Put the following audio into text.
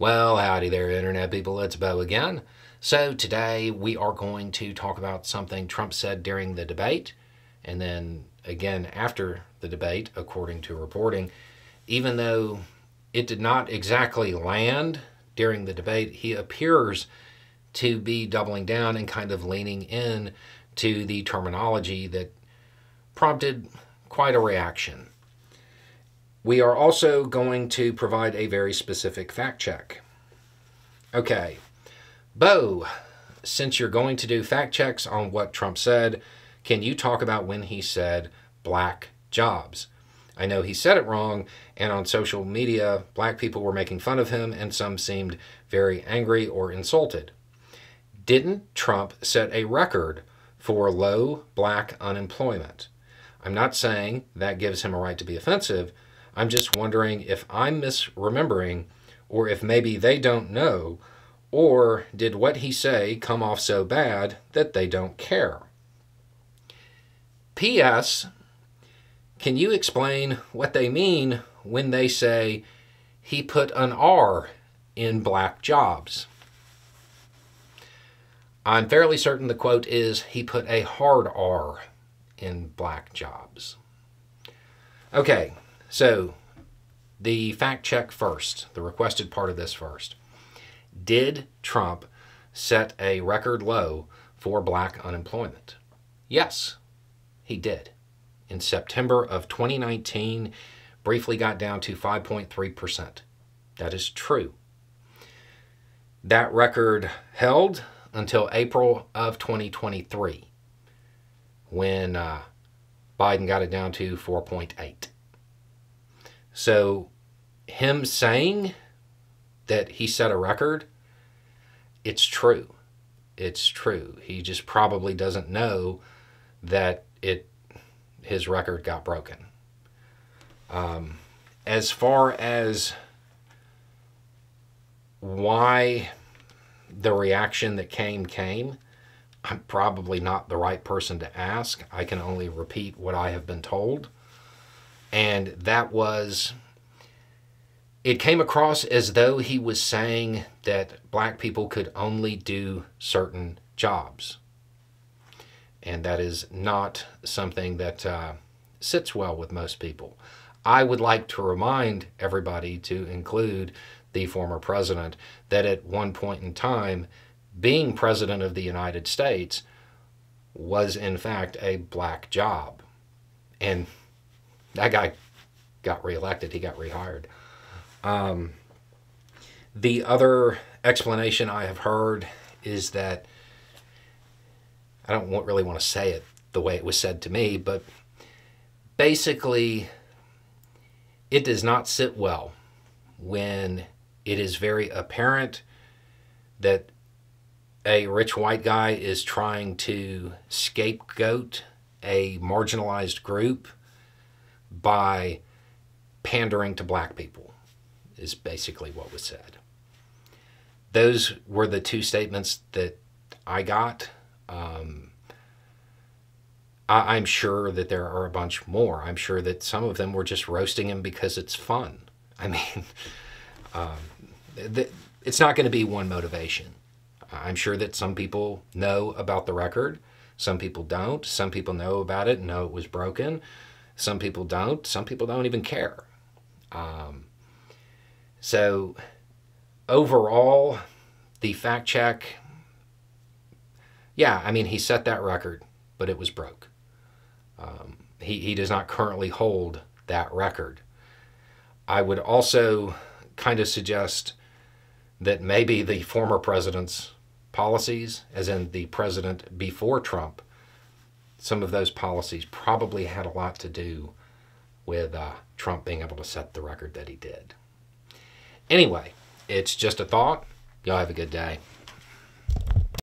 Well, howdy there, Internet people. It's Beau again. So, today we are going to talk about something Trump said during the debate, and then again after the debate, according to reporting. Even though it did not exactly land during the debate, he appears to be doubling down and kind of leaning in to the terminology that prompted quite a reaction. We are also going to provide a very specific fact check. Okay, Beau, since you're going to do fact checks on what Trump said, can you talk about when he said black jobs? I know he said it wrong, and on social media, black people were making fun of him, and some seemed very angry or insulted. Didn't Trump set a record for low black unemployment? I'm not saying that gives him a right to be offensive, I'm just wondering if I'm misremembering or if maybe they don't know or did what he say come off so bad that they don't care? P.S. Can you explain what they mean when they say he put an R in black jobs? I'm fairly certain the quote is he put a hard R in black jobs. Okay, so, the fact check first, the requested part of this first. Did Trump set a record low for black unemployment? Yes, he did. In September of 2019, briefly got down to 5.3%. That is true. That record held until April of 2023 when uh, Biden got it down to 4.8. So, him saying that he set a record, it's true. It's true. He just probably doesn't know that it his record got broken. Um, as far as why the reaction that came came, I'm probably not the right person to ask. I can only repeat what I have been told. And that was, it came across as though he was saying that black people could only do certain jobs. And that is not something that uh, sits well with most people. I would like to remind everybody to include the former president that at one point in time, being president of the United States was in fact a black job. And that guy got reelected. He got rehired. Um, the other explanation I have heard is that I don't want, really want to say it the way it was said to me, but basically, it does not sit well when it is very apparent that a rich white guy is trying to scapegoat a marginalized group by pandering to black people, is basically what was said. Those were the two statements that I got. Um, I, am sure that there are a bunch more. I'm sure that some of them were just roasting him because it's fun. I mean, um, th- it's not going to be one motivation. I'm sure that some people know about the record. Some people don't. Some people know about it and know it was broken. Some people don't. Some people don't even care. Um, so, overall, the fact check, yeah, I mean, he set that record, but it was broke. Um, he, he does not currently hold that record. I would also kind of suggest that maybe the former president's policies, as in the president before Trump, some of those policies probably had a lot to do with uh, Trump being able to set the record that he did. Anyway, it's just a thought. Y'all have a good day.